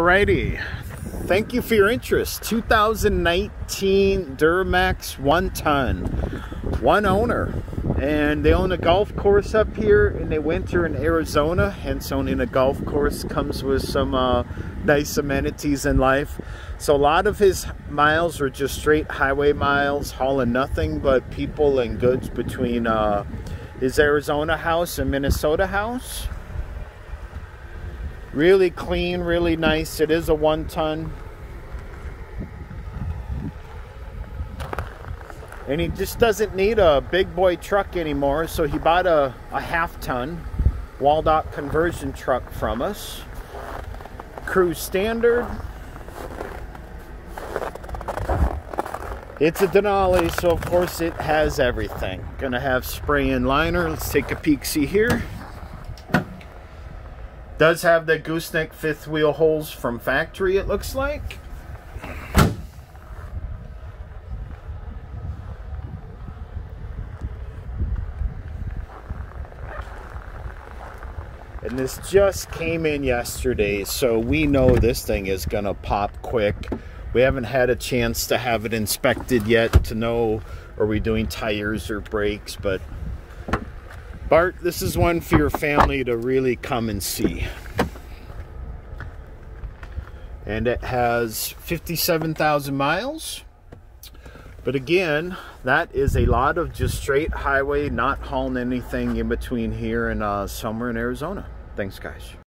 Alrighty, thank you for your interest. 2019 Duramax one ton, one owner. And they own a golf course up here and they winter in Arizona. Hence owning a golf course comes with some uh, nice amenities in life. So a lot of his miles are just straight highway miles, hauling nothing but people and goods between uh, his Arizona house and Minnesota house. Really clean, really nice. It is a one ton. And he just doesn't need a big boy truck anymore, so he bought a, a half ton Waldoch conversion truck from us. Cruise standard. It's a Denali, so of course it has everything. Gonna have spray and liner. Let's take a peek see here. Does have the gooseneck fifth wheel holes from factory, it looks like. And this just came in yesterday, so we know this thing is gonna pop quick. We haven't had a chance to have it inspected yet to know are we doing tires or brakes, but Bart, this is one for your family to really come and see. And it has 57,000 miles. But again, that is a lot of just straight highway, not hauling anything in between here and uh, somewhere in Arizona. Thanks, guys.